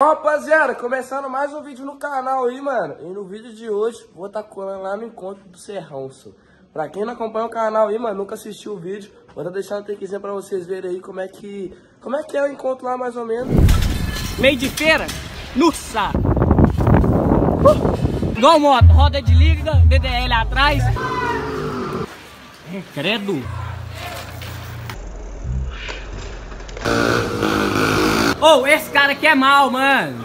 Rapaziada, começando mais um vídeo no canal aí, mano. E no vídeo de hoje, vou estar tá colando lá no encontro do Serrão, so. Pra quem não acompanha o canal aí, mano, nunca assistiu o vídeo, vou estar tá deixando o takezinho pra vocês verem aí como é que... Como é que é o encontro lá, mais ou menos. Meio de feira, saco. Uh! Igual moto, roda de liga, DDL atrás. É, credo. Ô, oh, esse cara aqui é mal, mano.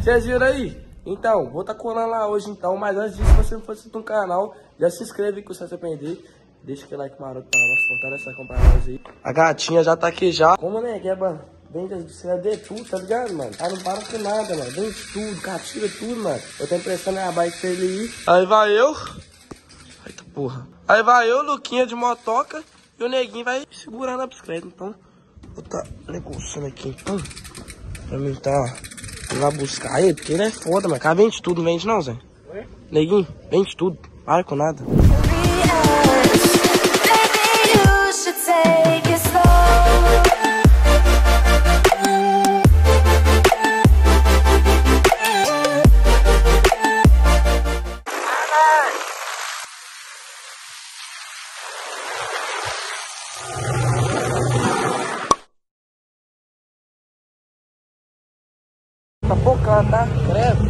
Vocês viram aí? Então, vou estar tá colando lá hoje então, mas antes disso, se você não for inscrito no canal, já se inscreve que você vai se arrepender. Deixa aquele like maroto pra nós, fortalecer comprar nós aí. A gatinha já tá aqui já. Como, né, que é, mano? Vende de tudo, tá ligado, mano? Aí não para com nada, mano. Vende tudo, cativa tudo, mano. Eu tô impressionando a bike pra ele ir. Aí vai eu. Porra. Aí vai eu, Luquinha de motoca. E o neguinho vai segurando a bicicleta. Então, vou tá negociando aqui então. Pra mim tá lá buscar ele, porque ele é foda, mas cara vende tudo, não vende não, Zé? Oi? Neguinho, vende tudo. Para com nada. Tá focando, tá? Credo.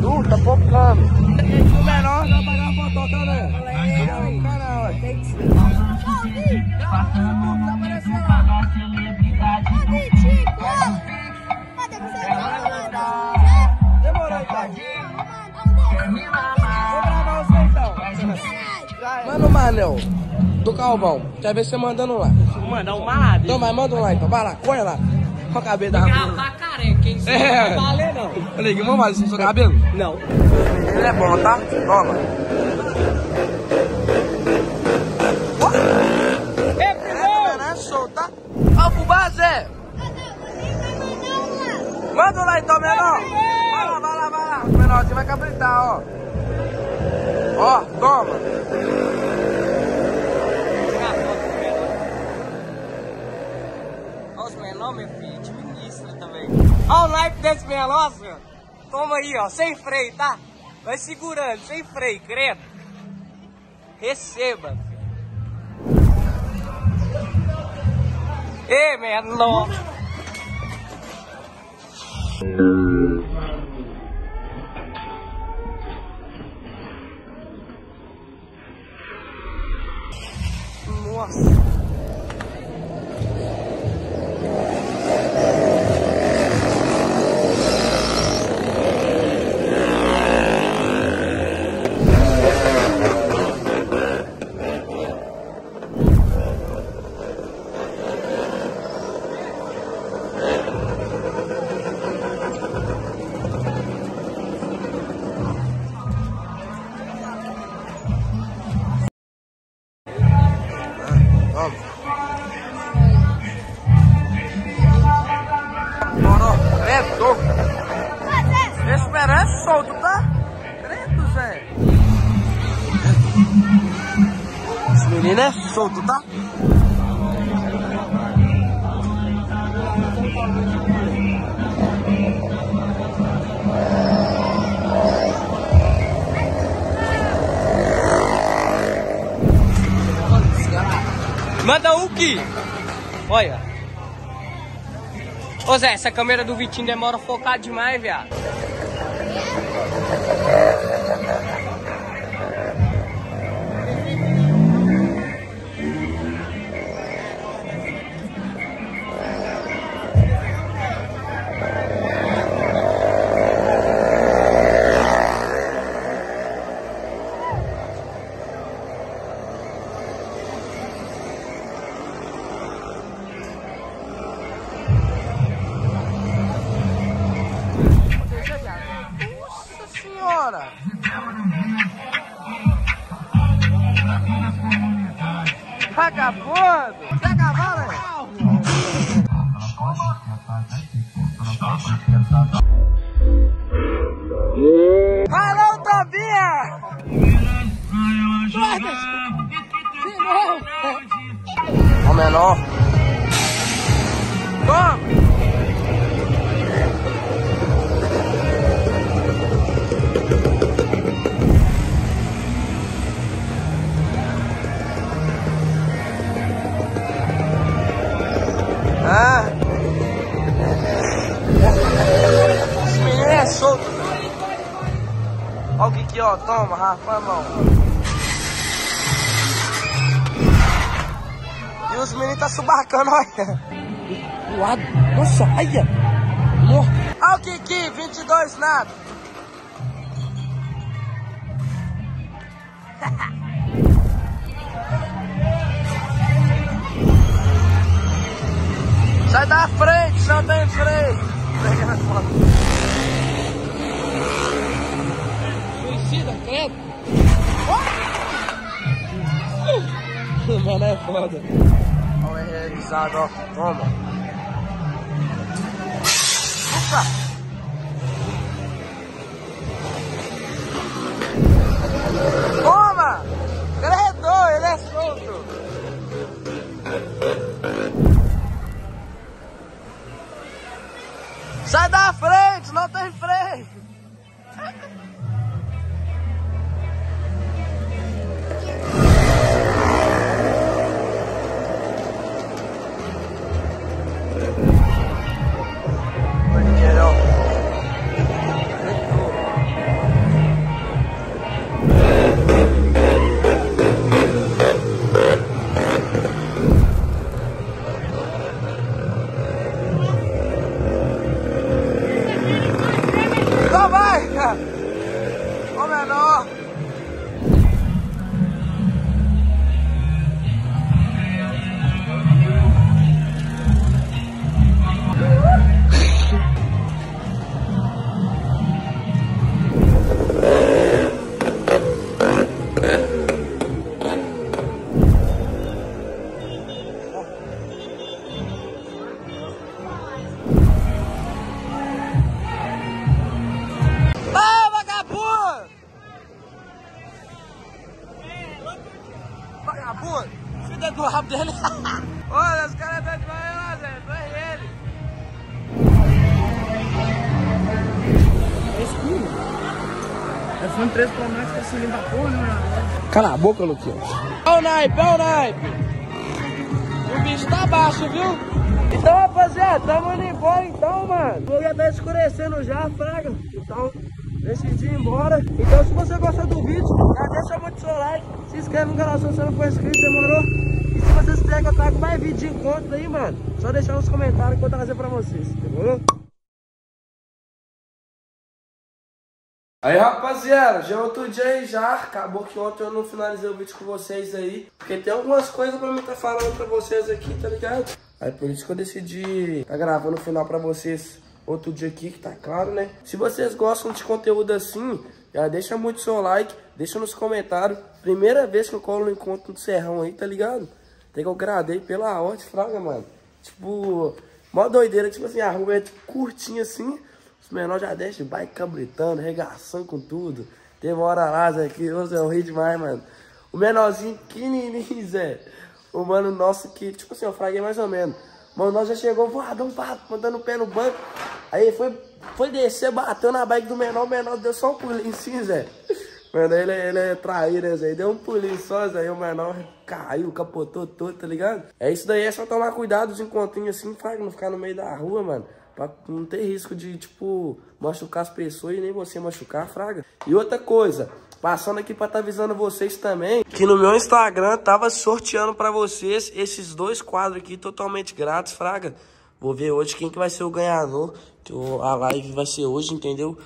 Du, tá focando. O menor vai pagar a fotoca, né? Não, canal, ó. Tem que Demorou então. Vou gravar você então. Manda o Manel do Calvão. Quer ver você mandando lá. Manda um mar. Então, mas manda um lá então. Vai lá, corre lá. Olha o cabelo da rapaz. É. Não valer, não. Olha aqui, vamos fazer seu cabelo? Não. Ele é bom, tá? Toma. É, primo! É, é solto, tá? Ó, fubá, Zé. Manda lá então, menor. Vai lá, vai lá, vai lá. O menorzinho vai cabritar, ó. Ó, toma. Olha os menores, meu filho. Olha o naipe desse veloz, meu. Toma aí, ó. Sem freio, tá? Vai segurando, sem freio, credo. Receba. Ê, menor. Solto, tá? Credo, Zé. Esse menino é solto, tá? Manda o que? Olha. Ô Zé, essa câmera do Vitinho demora a focar demais, viado. Senhora! Vagabundo! Quer cavalo? Alô, Tobia! Guarda! Menor. Toma! Solto. Olha o que aqui, ó. Toma, Rafa, mão. E os meninos tá subacando, olha. Lado. Nossa, olha. Olha o Kiki, 22 nada. Sai da frente, Mano, é foda. Olha o realizado, ó. Toma. Ufa. Toma! Ô menor! iPhone 13 Pro Max tá assim limpa a porra, né? Cala a boca, Luquinha. Olha o naipe, olha o naipe! O bicho tá baixo, viu? Então, rapaziada, tamo indo embora então, mano. O já tá escurecendo já, fraga. Então, decidi ir embora. Então, se você gostou do vídeo, já deixa muito seu like. Se inscreve no canal se você não for inscrito, demorou? E se vocês quiserem que eu traga mais vídeo de encontro aí, mano, só deixar nos comentários que eu vou trazer pra vocês, demorou? Aí rapaziada, já é outro dia aí já, acabou que ontem eu não finalizei o vídeo com vocês aí, porque tem algumas coisas pra mim estar tá falando pra vocês aqui, tá ligado? Aí por isso que eu decidi tá gravando o final pra vocês outro dia aqui, que tá claro, né? Se vocês gostam de conteúdo assim, já deixa muito seu like, deixa nos comentários. Primeira vez que eu colo no encontro do Serrão aí, tá ligado? Tem que eu gradei pela ordem, fraga, mano. Tipo, mó doideira, tipo assim, a rua é curtinha assim, os menores já deixam bike cabritando, regaçando com tudo. Teve uma hora lá, Zé, que Zé, eu ri demais, mano. O menorzinho pequenininho, Zé. O mano nosso que, tipo assim, eu fraguei mais ou menos. Mano nosso já chegou voadão, pá, mandando o pé no banco. Aí foi, foi descer, bateu na bike do menor, o menor deu só um pulinho assim, Zé. Mano, ele, ele é traíra, Zé? Deu um pulinho só, Zé, o menor caiu, capotou todo, tá ligado? É isso daí, é só tomar cuidado os encontrinhos assim, pra não ficar no meio da rua, mano. Pra não ter risco de, tipo, machucar as pessoas e nem você machucar, fraga. E outra coisa, passando aqui pra tá avisando vocês também, que no meu Instagram tava sorteando pra vocês esses dois quadros aqui totalmente grátis, fraga. Vou ver hoje quem que vai ser o ganhador, que o- a live vai ser hoje, entendeu?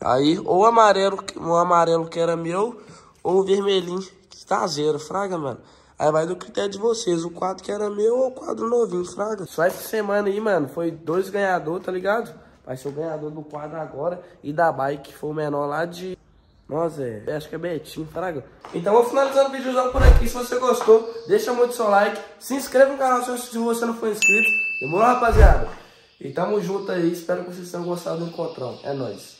Aí, ou amarelo, o amarelo que era meu, ou vermelhinho, que tá zero, fraga, mano. Aí vai do critério de vocês, o quadro que era meu ou o quadro novinho, fraga. Só essa semana aí, mano, foi dois ganhadores, tá ligado? Vai ser o ganhador do quadro agora e da bike, que foi o menor lá de... Nossa, é, acho que é Betinho, fraga. Então vou finalizando o vídeo por aqui, se você gostou, deixa muito seu like, se inscreva no canal se você não for inscrito. Demorou, rapaziada? E tamo junto aí, espero que vocês tenham gostado do encontrão. É nóis.